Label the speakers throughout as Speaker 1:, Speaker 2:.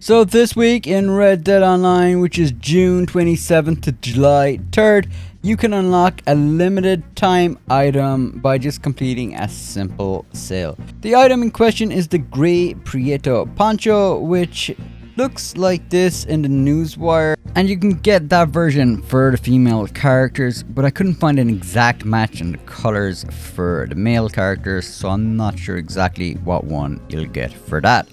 Speaker 1: So this week in Red Dead Online, which is June 27th to July 3rd, you can unlock a limited time item by just completing a simple sale. The item in question is the Grey Prieto Poncho, which looks like this in the newswire and you can get that version for the female characters but I couldn't find an exact match in the colors for the male characters so I'm not sure exactly what one you'll get for that.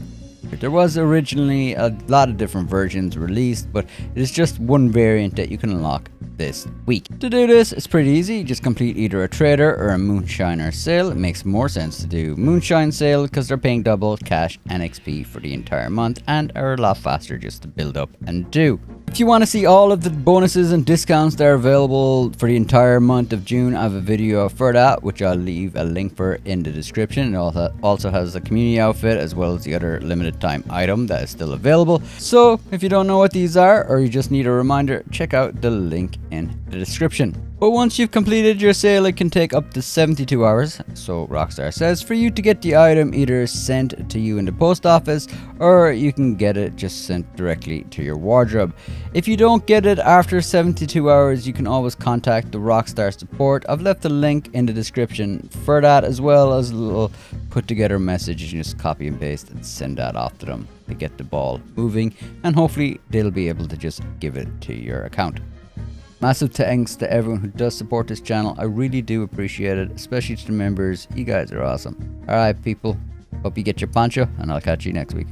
Speaker 1: There was originally a lot of different versions released, but it is just one variant that you can unlock this week. To do this, it's pretty easy. Just complete either a trader or a moonshiner sale. It makes more sense to do moonshine sale because they're paying double cash and XP for the entire month and are a lot faster just to build up and do. If you want to see all of the bonuses and discounts that are available for the entire month of June, I have a video for that, which I'll leave a link for in the description. It also has a community outfit as well as the other limited time item that is still available. So if you don't know what these are or you just need a reminder, check out the link in the description. But once you've completed your sale, it can take up to 72 hours, so Rockstar says, for you to get the item either sent to you in the post office or you can get it just sent directly to your wardrobe. If you don't get it after 72 hours, you can always contact the Rockstar support. I've left a link in the description for that as well as a little put together message. You can just copy and paste and send that off to them to get the ball moving and hopefully they'll be able to just give it to your account. Massive thanks to everyone who does support this channel. I really do appreciate it, especially to the members. You guys are awesome. Alright, people. Hope you get your poncho, and I'll catch you next week.